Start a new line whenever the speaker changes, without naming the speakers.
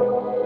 you